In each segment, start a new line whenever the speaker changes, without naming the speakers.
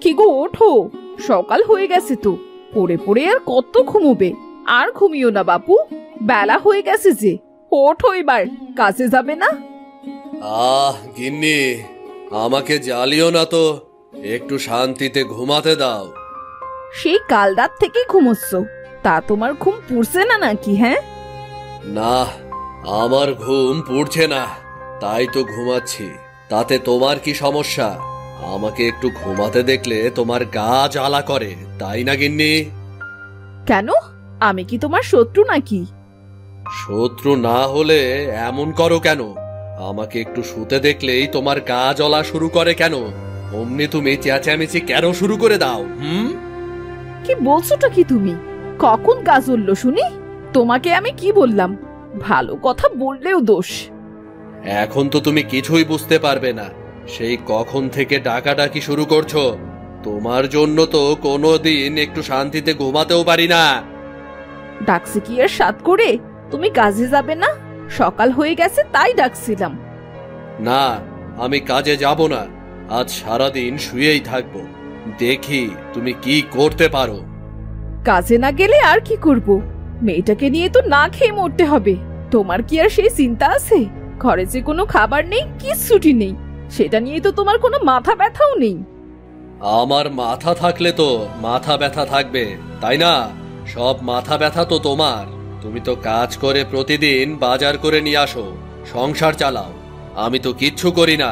কি গো ওঠো। সকাল হয়ে গেছে তো। পড়ে পড়ে আর কত ঘুমোবে। আর ঘুমিও না বাপু। বেলা হয়ে গেছে যে। ওঠো এবার কাজে যাবে না?
আহ গিন্নি আমাকে জ্বালিও না তো। একটু শান্তিতে ঘুমাতে দাও।
সেই কাল রাত থেকে ঘুমোচ্ছ। তা তোমার ঘুম পুড়ছে না নাকি হ্যাঁ?
না আমার ঘুম পড়ছে না তাই তো ঘুমাচ্ছি। তাতে তোমার কি সমস্যা? আমাকে একটু ঘুমাতে দেখলে তোমার গা জ্বালা করে তাই না গিন্নি?
কেন? আমি কি তোমার শত্রু নাকি?
শত্রু না হলে এমন করো কেন? আমাকে একটু শুতে দেখলেই তোমার গা জ্বলা শুরু করে কেন? অমনি তুমি চেঁচামেচি কেন শুরু করে দাও হুম?
কি বলছোটা কি তুমি? কখন গাছ উঠল শুনি? তোমাকে আমি কি বললাম? ভালো কথা বললেও দোষ।
এখন তো তুমি কিছুই বুঝতে পারবে না। সেই কখন থেকে ডাকাডাকি শুরু করছ? তোমার জন্য তো কোনো দিন একটু শান্তিতে ঘুমাতেও পারি না।
ডাকছে কি আর সাত করে? তুমি কাজে যাবে না? সকাল হয়ে গেছে তাই ডাকছিলাম।
না আমি কাজে যাব না। আজ সারাদিন শুয়েই থাকব। দেখি তুমি কি করতে পারো।
কাজে না গেলে আর কি করব? মেয়েটাকে নিয়ে তো না খেয়ে মরতে হবে। তোমার কি আর সেই চিন্তা আছে? ঘরে যে কোনো খাবার নেই কিচ্ছুটি নেই। সেটা নিয়ে তো তোমার কোনো মাথা ব্যথাও নেই।
আমার মাথা থাকলে তো মাথা ব্যথা থাকবে তাই না? সব মাথা ব্যথা তো তোমার। তুমি তো কাজ করে প্রতিদিন বাজার করে নিয়ে আসো সংসার চালাও। আমি তো কিচ্ছু করি না।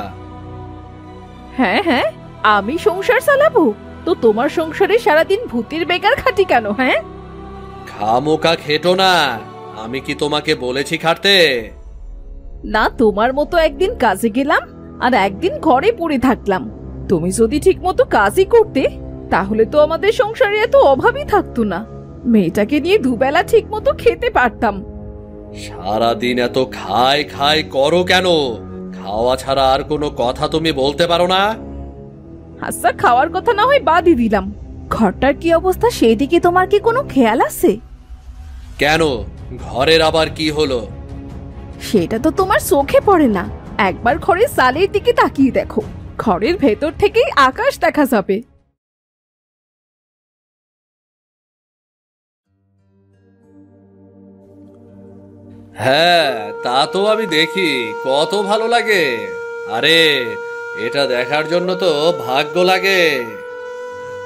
হ্যাঁ হ্যাঁ আমি সংসার চালাবো? তো তোমার সংসারে সারাদিন ভূতের বেকার খাটি কেন হ্যাঁ?
খামোকা খেটো না। আমি কি তোমাকে বলেছি খাটতে?
না তোমার মতো একদিন কাজে গেলাম আর একদিন ঘরে পড়ে থাকলাম। তুমি যদি ঠিকমতো কাজই করতে তাহলে তো আমাদের সংসারে এত অভাবই থাকতো না। মেয়েটাকে নিয়ে দুবেলা ঠিকমতো খেতে পারতাম।
সারাদিন এত খায় খায় করো কেন? খাওয়া ছাড়া আর কোনো কথা তুমি বলতে পারো না?
আচ্ছা খাওয়ার কথা না হয় বাদই দিলাম। ঘরটার কি অবস্থা সেদিকে তোমার কি কোনো খেয়াল আছে?
কেন? ঘরের আবার কি হলো?
সেটা তো তোমার চোখে পড়ে না। একবার ঘরের সালের দিকে তাকিয়ে দেখো। ঘরের ভেতর থেকেই আকাশ দেখা যাবে।
হ্যাঁ তা তো আমি দেখি। কত ভালো লাগে। আরে এটা দেখার জন্য তো ভাগ্য লাগে।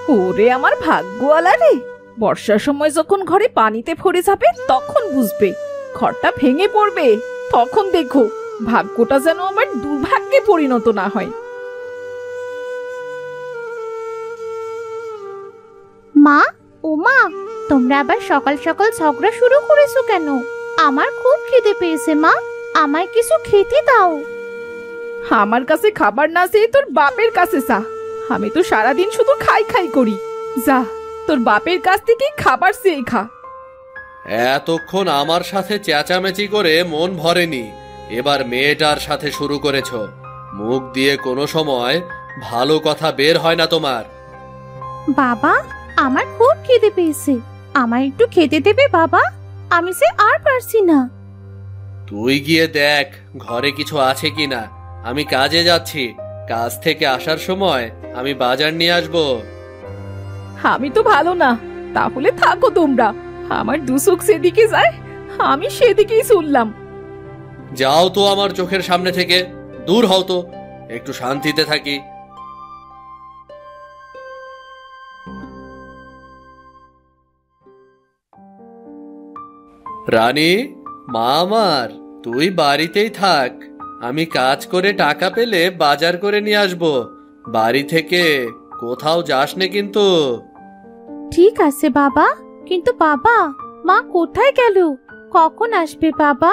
ওরে আমার ভাগ্যওয়ালা রে! বর্ষার সময় যখন ঘরে পানিতে ভরে যাবে তখন বুঝবে। ঘরটা ভেঙে পড়বে। তখন দেখো ভাগ্যটা যেন আমার দুর্ভাগ্যে পরিণত না হয়।
মা ও মা তোমরা আবার সকাল সকাল ঝগড়া শুরু করেছ কেন? আমার খুব খিদে পেয়েছে মা। আমায় কিছু খেতে দাও।
আমার কাছে খাবার না চেয়ে তোর বাপের কাছে চা আমি তো সারাদিন শুধু খাই খাই করি। যা। তোর বাপের কাছ থেকে খাবার চেয়ে খা।
এতক্ষণ আমার সাথে চেঁচামেচি করে মন ভরেনি। এবার মেয়েটার সাথে শুরু করেছ। মুখ দিয়ে কোনো সময় ভালো কথা বের হয় না তোমার।
বাবা আমার খুব খিদে পেয়েছে। আমায় একটু খেতে দেবে বাবা? আমি সে আর পারছি না।
তুই গিয়ে দেখ ঘরে কিছু আছে কিনা। আমি কাজে যাচ্ছি। কাজ থেকে আসার সময় আমি বাজার নিয়ে আসব।
আমি তো ভালো না। তাহলে থাকো তোমরা। আমার দুসুক সেদিকে যায়, আমি সেদিকেই শুনলাম
যাও তো আমার চোখের সামনে থেকে, দূর হও তো, একটু শান্তিতে থাকি। রানী, মা আমার, তুই বাড়িতেই থাক। আমি কাজ করে টাকা পেলে বাজার করে নিয়ে আসব। বাড়ি থেকে কোথাও যাস নে কিন্তু।
ঠিক আছে বাবা। কিন্তু বাবা মা কোথায় গেল? কখন আসবে বাবা?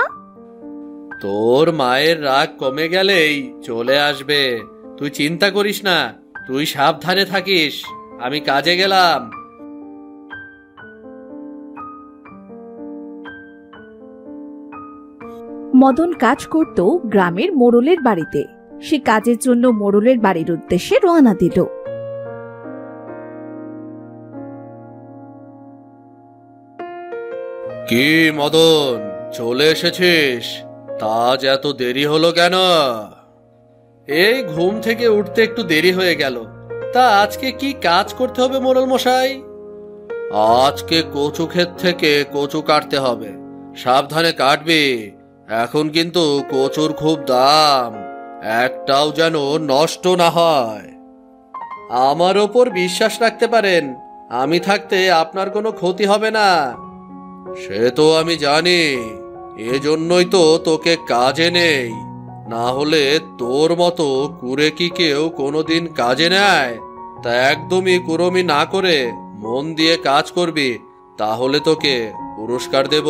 তোর মায়ের রাগ কমে গেলেই চলে আসবে। তুই চিন্তা করিস না তুই সাবধানে থাকিস আমি কাজে গেলাম।
মদন কাজ করত গ্রামের মোড়লের বাড়িতে। সে কাজের জন্য মোড়লের বাড়ির উদ্দেশ্যে রওনা দিল।
কি মদন, চলে এসেছিস? তা এত দেরি হলো কেন? এই ঘুম থেকে উঠতে একটু দেরি হয়ে গেল। তা আজকে কি কাজ করতে হবে মোরল মশাই? আজকে কচু ক্ষেত থেকে কচু কাটতে হবে। সাবধানে কাটবি। এখন কিন্তু কচুর খুব দাম। একটাও যেন নষ্ট না হয়। আমার ওপর বিশ্বাস রাখতে পারেন। আমি থাকতে আপনার কোনো ক্ষতি হবে না। সে তো আমি জানি, এজন্যই তো তোকে কাজে নেই। না হলে তোর মতো কুরে কি কেউ কোনোদিন কাজে নেয়। তা একদমই কুরমি না করে মন দিয়ে কাজ করবি, তাহলে তোকে পুরস্কার দেব।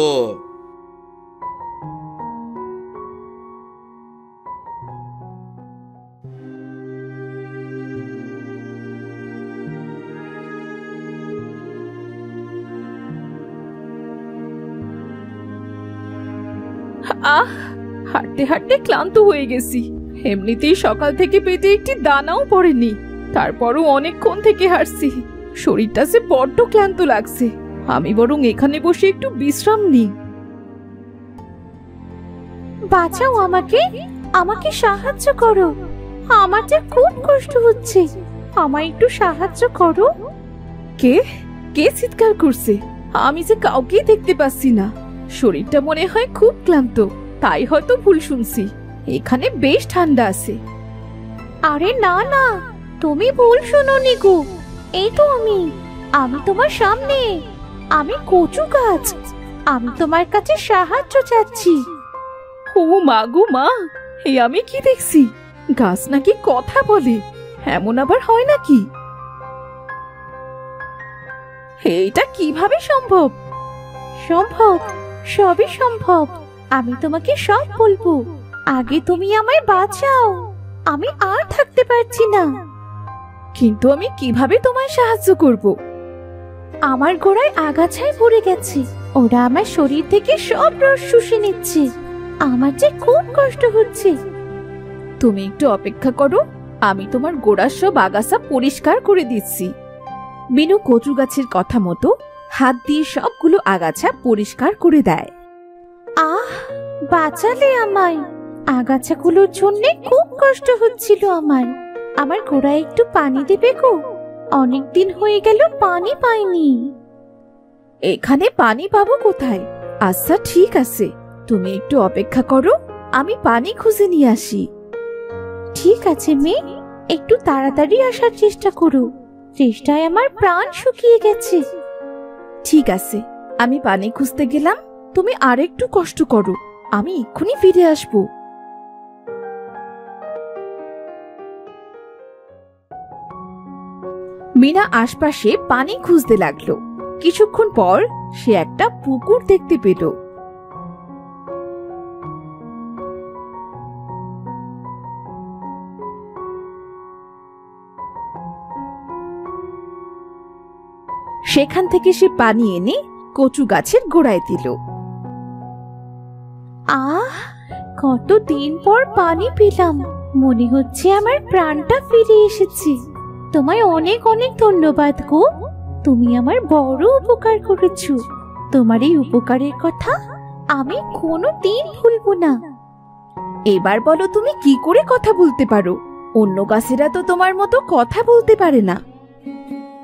হাঁটতে হাঁটতে ক্লান্ত হয়ে গেছি। এমনিতেই সকাল থেকে পেটে একটি দানাও পড়েনি। তারপরও অনেকক্ষণ থেকে হাঁটছি। শরীরটা যে বড্ড ক্লান্ত লাগছে। আমি বরং এখানে বসে একটু বিশ্রাম নিই।
বাঁচাও আমাকে। আমাকে সাহায্য করো। আমার যে খুব কষ্ট হচ্ছে। আমায় একটু সাহায্য করো।
কে? কে চিৎকার করছে? আমি যে কাউকেই দেখতে পাচ্ছি না। শরীরটা মনে হয় খুব ক্লান্ত। তাই হয়তো ভুল শুনছি। এখানে বেশ ঠান্ডা আছে।
আরে না না তুমি ভুল শোনোনি গো। এই তো আমি আমি তোমার সামনে আমি কচু গাছ আমি তোমার কাছে সাহায্য চাচ্ছি।
ও মা গো মা এই আমি কি দেখছি? গাছ নাকি কথা বলে এমন আবার হয় নাকি? এইটা কীভাবে সম্ভব?
সম্ভব সবই সম্ভব। আমি তোমাকে সব বলব। আগে তুমি আমায় বাঁচাও। আমি আর থাকতে পারছি না।
কিন্তু আমি কীভাবে তোমায় সাহায্য করব?
আমার গোড়ায় আগাছায় পড়ে গেছে। ওরা আমার শরীর থেকে সব রস শুষে নিচ্ছে। আমার যে খুব কষ্ট হচ্ছে।
তুমি একটু অপেক্ষা করো। আমি তোমার গোড়ার সব আগাছা পরিষ্কার করে দিচ্ছি। বিনু কচু গাছের কথা মতো হাত দিয়ে সবগুলো আগাছা পরিষ্কার করে দেয়।
আহ, বাঁচালে আমায়। আগাছাগুলোর জন্য খুব কষ্ট হচ্ছিল আমার আমার গোড়ায় একটু পানি দেবে গো। অনেক দিন হয়ে গেল পানি পাইনি।
এখানে পানি পাবো কোথায়? আচ্ছা ঠিক আছে। তুমি একটু অপেক্ষা করো, আমি পানি খুঁজে নিয়ে আসি।
ঠিক আছে, মেয়ে। একটু তাড়াতাড়ি আসার চেষ্টা করো। চেষ্টায় আমার প্রাণ শুকিয়ে গেছে।
ঠিক আছে, আমি পানি খুঁজতে গেলাম। তুমি আরেকটু কষ্ট করো। আমি এক্ষুনি ফিরে আসব। মিনা আশপাশে পানি খুঁজতে লাগল। কিছুক্ষণ পর সে একটা পুকুর দেখতে পেল। সেখান থেকে সে পানি এনে কচু গাছের গোড়ায় দিল।
আহ কত দিন পর পানি পেলাম। মনে হচ্ছে আমার প্রাণটা ফিরে এসেছে। তোমায় অনেক অনেক ধন্যবাদ গো। তুমি আমার বড় উপকার করেছ। তোমার এই উপকারের কথা আমি কোনো দিন ভুলবো না।
এবার বলো তুমি কি করে কথা বলতে পারো? অন্য গাছেরা তো তোমার মতো কথা বলতে পারে না।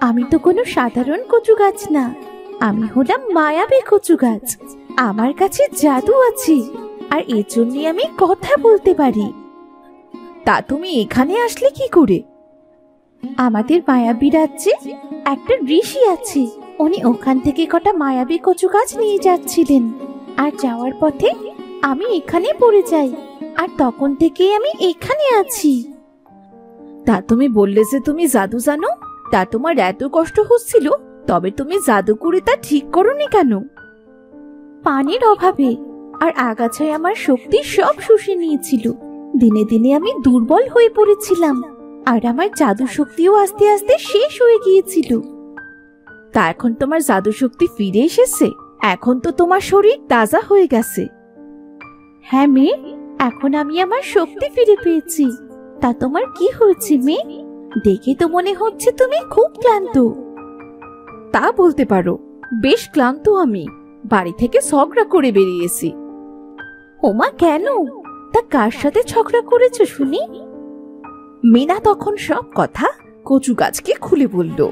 আমি তো কোনো সাধারণ কচু গাছ না। আমি হলাম মায়াবী কচু গাছ আমার কাছে জাদু আছে, আর এর জন্যই আমি কথা বলতে পারি।
তা তুমি এখানে আসলে কি করে?
আমাদের মায়াবী রাজ্যে একটা ঋষি আছে। উনি ওখান থেকে কটা মায়াবী কচু গাছ নিয়ে যাচ্ছিলেন। আর যাওয়ার পথে আমি এখানে পড়ে যাই, আর তখন থেকেই আমি এখানে আছি।
তা তুমি বললে যে তুমি জাদু জানো, তা তোমার এত কষ্ট হচ্ছিল, তবে তুমি জাদু করে তা ঠিক করনি কেন?
পানির অভাবে আর আগাছায় আমার শক্তি সব শুষে নিয়েছিল। দিনে দিনে আমি দুর্বল হয়ে পড়েছিলাম আর আমার জাদু শক্তিও আস্তে আস্তে শেষ হয়ে গিয়েছিল।
তা এখন তোমার জাদু শক্তি ফিরে এসেছে? এখন তো তোমার শরীর তাজা হয়ে গেছে।
হ্যাঁ মেয়ে, এখন আমি আমার শক্তি ফিরে পেয়েছি। তা তোমার কি হয়েছে মেয়ে? দেখে তো মনে হচ্ছে তুমি খুব ক্লান্ত।
তা বলতে পারো, বেশ ক্লান্ত আমি। বাড়ি থেকে ঝগড়া করে বেরিয়েছি।
ওমা, কেন? তা কার সাথে ঝগড়া করেছ শুনি?
মিনা তখন সব কথা কচু গাছকে খুলে বলল।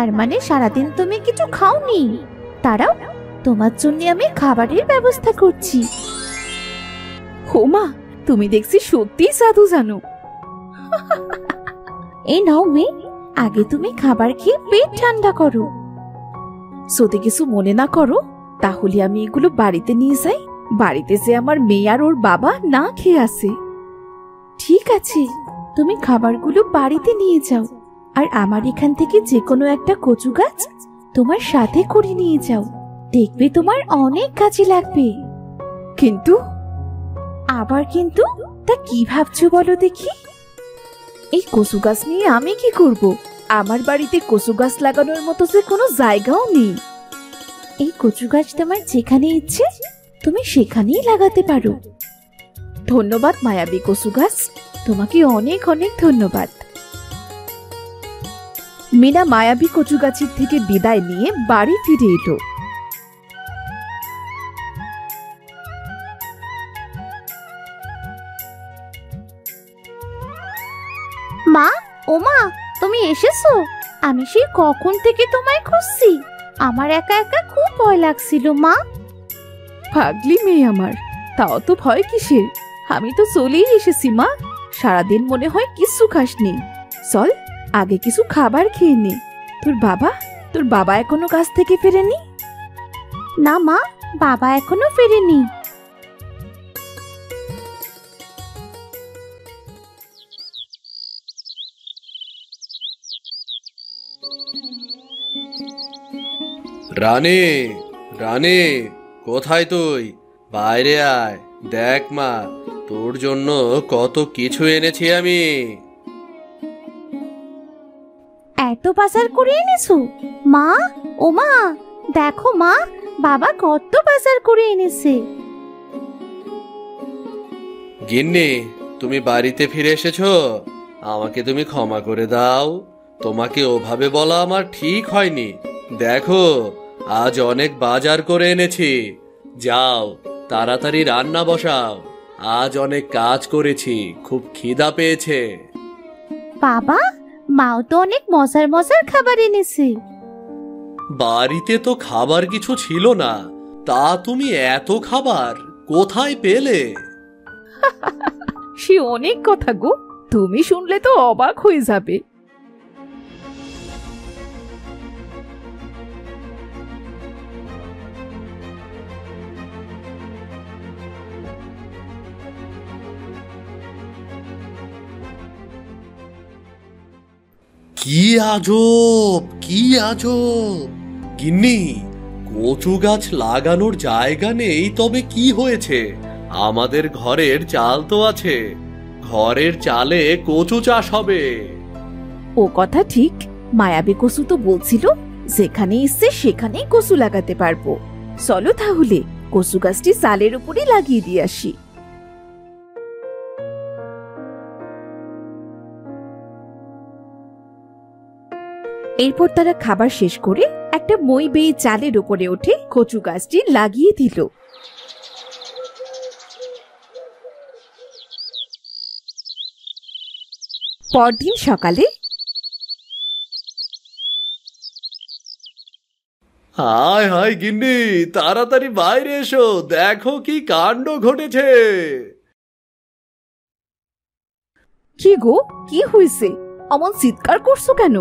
তার মানে সারাদিন তুমি কিছু খাওনি। তারাও তোমার জন্য আমি খাবারের ব্যবস্থা করছি।
হোমা তুমি দেখছি সত্যিই সাধু জানো।
এই নাও মেয়ে আগে তুমি খাবার খেয়ে পেট ঠান্ডা করো।
যদি কিছু মনে না করো তাহলে আমি এগুলো বাড়িতে নিয়ে যাই। বাড়িতে যে আমার মেয়ে আর ওর বাবা না খেয়ে আসে
ঠিক আছে তুমি খাবারগুলো বাড়িতে নিয়ে যাও। আর আমার এখান থেকে যে কোনো একটা কচু গাছ তোমার সাথে করে নিয়ে যাও। দেখবে তোমার অনেক কাজে লাগবে।
কিন্তু?
আবার কিন্তু? তা কি ভাবছ বলো দেখি।
এই কচু গাছ নিয়ে আমি কি করব? আমার বাড়িতে কচু গাছ লাগানোর মতো যে কোনো জায়গাও নেই।
এই কচু গাছ তোমার যেখানে ইচ্ছে, তুমি সেখানেই লাগাতে পারো।
ধন্যবাদ মায়াবী কচু গাছ। তোমাকে অনেক অনেক ধন্যবাদ। মিনা মায়াবী কচু গাছের থেকে বিদায় নিয়ে বাড়ি ফিরে এলো।
মা ওমা তুমি এসেছ? আমি সেই কখন থেকে তোমায় খুঁজছি? আমার একা একা খুব ভয় লাগছিল মা।
ভাগলি মেয়ে আমার তাও তো ভয় কিসের? আমি তো চলেই এসেছি মা। সারাদিন মনে হয় কিছু খাসনি। চল আগে কিছু খাবার খেয়ে নে। তোর বাবা? তোর বাবা এখনও কাজ থেকে ফেরেনি?
না মা বাবা এখনও ফেরেনি।
রানী রানী কোথায় তুই? বাইরে আয়। দেখ মা তোর জন্য কত কিছু এনেছি আমি।
এত বাজার করে এনেছো? মা ও মা দেখো মা বাবা কত বাজার করে এনেছে।
গিন্নি তুমি বাড়িতে ফিরে এসেছ? আমাকে তুমি ক্ষমা করে দাও। তোমাকে ওভাবে বলা আমার ঠিক হয়নি। দেখো আজ অনেক বাজার করে এনেছি। যাও তাড়াতাড়ি রান্না বসাও। আজ অনেক কাজ করেছি খুব খিদা পেয়েছে।
বাবা মাও তো অনেক মজার মজার খাবার এনেছে।
বাড়িতে তো খাবার কিছু ছিল না। তা তুমি এত খাবার কোথায় পেলে?
সে অনেক কথা গো। তুমি শুনলে তো অবাক হয়ে যাবে।
কি আজব কি আজব। গিন্নি, কচু গাছ লাগানোর জায়গা নেই, তবে কি হয়েছে? আমাদের ঘরের চাল তো আছে। ঘরের চালে কচু চাষ হবে।
ও কথা ঠিক। মায়াবী কসু তো বলছিল, যেখানে ইচ্ছে সেখানেই কসু লাগাতে পারব। চলো তাহলে কসু গাছটি চালের উপরে লাগিয়ে দিয়ে আসি। এরপর তারা খাবার শেষ করে একটা মই বেয়ে চালের উপরে উঠে কচু গাছটি লাগিয়ে দিল। পরদিন সকালে
হায় হায় গিন্নি তাড়াতাড়ি বাইরে এসো দেখো কি কাণ্ড ঘটেছে।
কি গো কি হয়েছে অমন চিৎকার করছ কেন?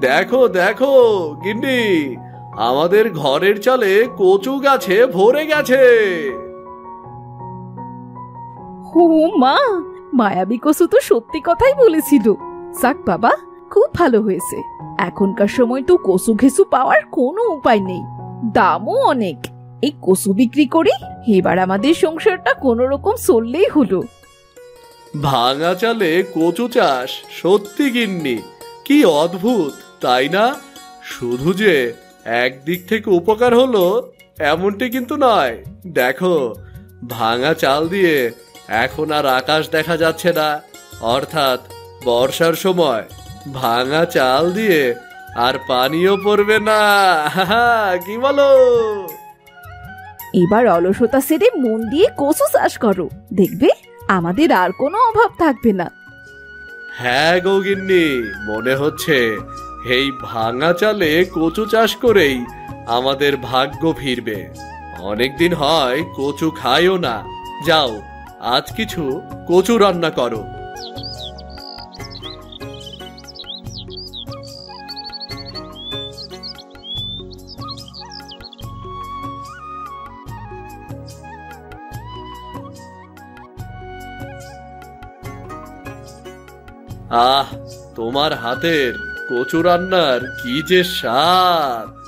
দেখো দেখো গিন্নি আমাদের ঘরের চালে কচু গাছে ভরে গেছে।
ও মা মায়াবী কসু তো সত্যি কথাই বলেছিল। যাক বাবা খুব ভালো হয়েছে। এখনকার সময় তো কচু ঘেসু পাওয়ার কোনো উপায় নেই। দামও অনেক। এই কচু বিক্রি করে এবার আমাদের সংসারটা কোনো রকম চললেই হলো।
ভাঙা চালে কচু চাষ সত্যি গিন্নি। কি অদ্ভুত, তাই না? শুধু যে একদিক থেকে উপকার হলো, এমনটি কিন্তু নয়। দেখো, ভাঙা চাল দিয়ে এখন আর আকাশ দেখা যাচ্ছে না। অর্থাৎ বর্ষার সময় ভাঙা চাল দিয়ে আর পানিও পড়বে না। কি বলো?
এবার অলসতা সেরে মন দিয়ে কচু চাষ করো। দেখবে, আমাদের আর কোনো অভাব থাকবে না।
হ্যাঁ গৌগিন্নি মনে হচ্ছে এই ভাঙা চালে কচু চাষ করেই আমাদের ভাগ্য ফিরবে। অনেকদিন হয় কচু খাইও না। যাও, আজ কিছু কচু রান্না করো। আহ তোমার হাতের কচু রান্নার কি যে স্বাদ।